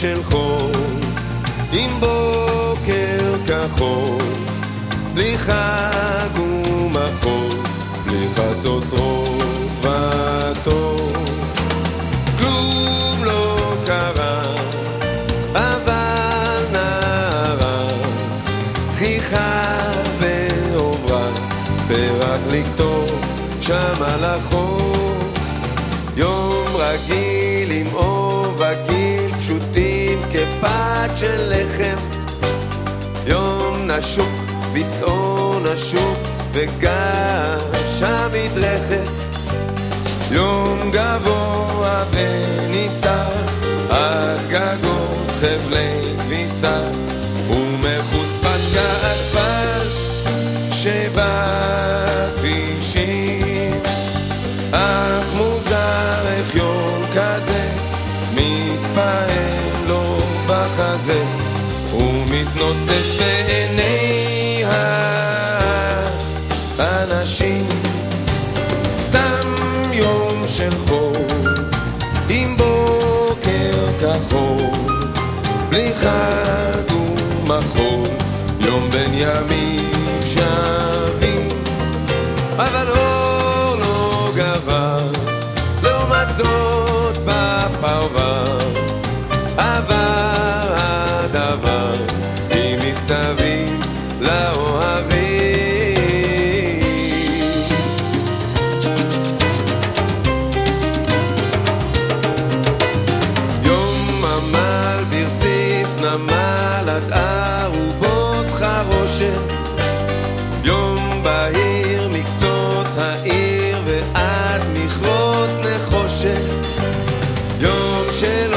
של חור, עם בוקר כחול, בלי חג ומחול, בלי חצוצרות וטוב. כלום לא קרה, אבל נערה, חיכה ועוברה, פרח לכתוב שם על החוף, יום רגיל כפת של לחם, יום נשוק, בשעון השוק וגש המדרכת, יום גבוה ונישא גגות חבלי כביסה ומחוספס כאספלט שבכבישים אך מוזר איך יום כזה מתפעם לו בחזה ומתנוצץ בעיני האנשים סתם יום של חור עם בוקר כחול בלי חג ומחול יום בין ימים שווים. אבל אור לא גבר לעומת זאת בפרבר חרושת יום בהיר מקצות העיר ועד מכרות נחושת יום של